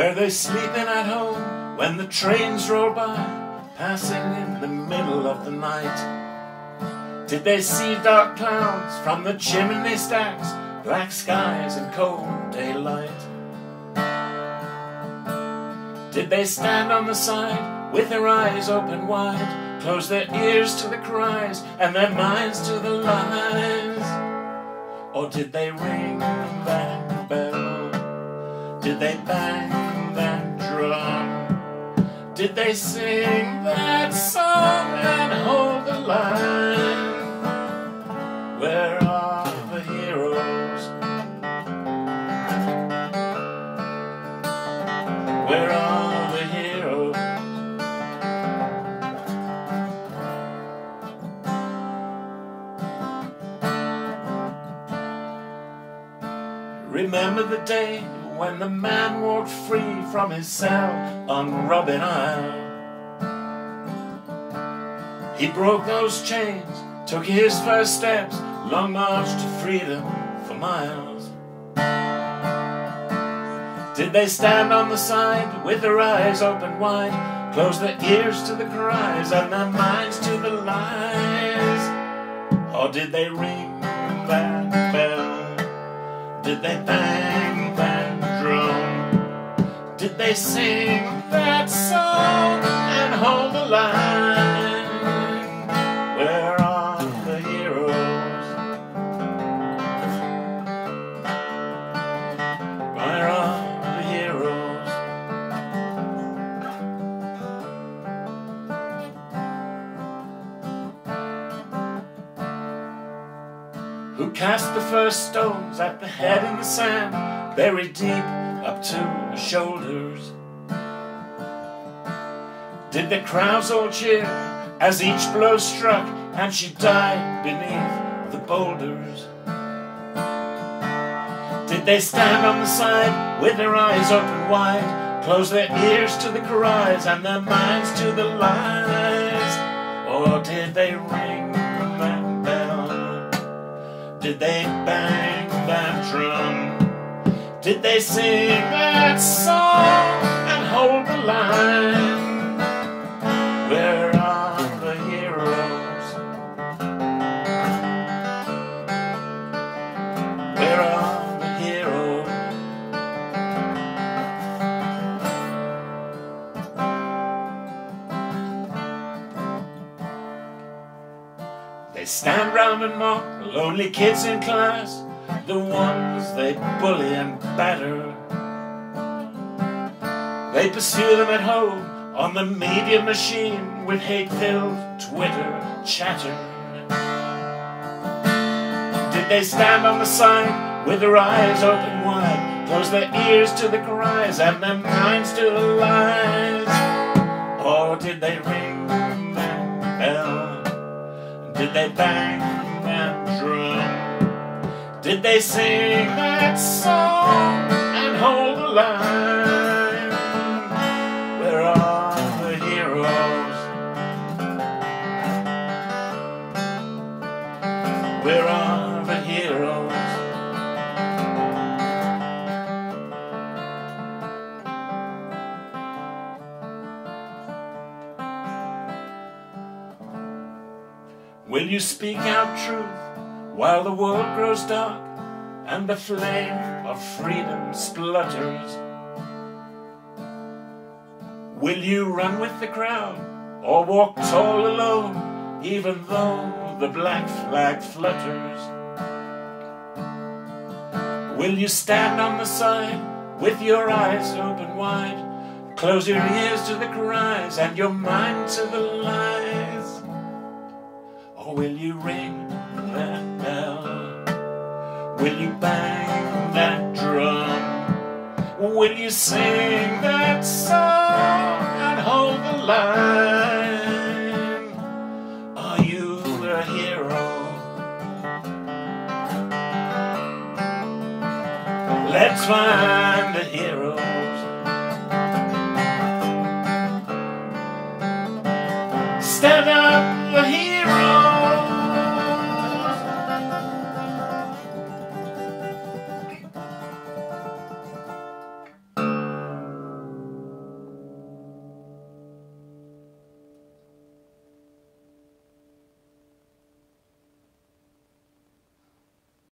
Were they sleeping at home when the trains rolled by, passing in the middle of the night? Did they see dark clouds from the chimney stacks, black skies and cold daylight? Did they stand on the side with their eyes open wide, close their ears to the cries and their minds to the lies? Or did they ring that bell? Did they bang that drum? Did they sing that song and hold the line? Where are the heroes? Where are the heroes? Remember the day when the man walked free from his cell on Robben Isle? He broke those chains, took his first steps, long march to freedom for miles. Did they stand on the side with their eyes open wide, close their ears to the cries and their minds to the lies? Or did they ring that bell? Did they bang? Did they sing that song and hold the line? Where are the heroes? Where are the heroes? Who cast the first stones at the head in the sand, buried deep up to her shoulders? Did the crowds all cheer as each blow struck and she died beneath the boulders? Did they stand on the side with their eyes open wide, close their ears to the cries and their minds to the lies? Or did they ring that bell? Did they bang that drum? Did they sing that song and hold the line? Where are the heroes? Where are the heroes? They stand round and mock the lonely kids in class, the ones they bully and batter. They pursue them at home on the media machine with hate-filled Twitter chatter. Did they stand on the side with their eyes open wide, close their ears to the cries and their minds to the lies? Or did they ring that bell? Did they bang that drum? Did they sing that song and hold the line? Where are the heroes? Where are the heroes? Will you speak out truth while the world grows dark and the flame of freedom splutters? Will you run with the crowd or walk tall alone even though the black flag flutters? Will you stand on the side with your eyes open wide? Close your ears to the cries and your mind to the lies? Or will you ring that? Will you bang that drum? Will you sing that song and hold the line? Are you a hero? Let's find the heroes. Stand up.